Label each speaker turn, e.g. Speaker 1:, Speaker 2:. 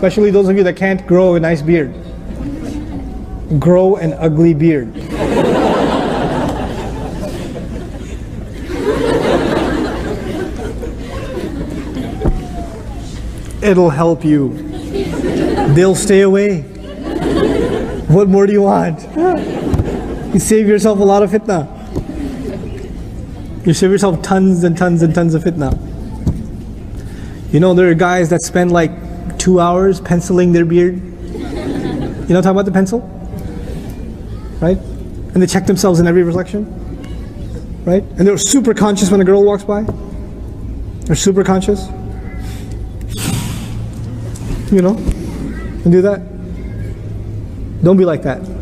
Speaker 1: especially those of you that can't grow a nice beard. Grow an ugly beard. It'll help you. They'll stay away. What more do you want? You save yourself a lot of fitna. You save yourself tons and tons and tons of fitna. You know, there are guys that spend like two hours penciling their beard. You know, talking about the pencil? Right? And they check themselves in every reflection. Right? And they're super conscious when a girl walks by. They're super conscious. You know? And do that. Don't be like that.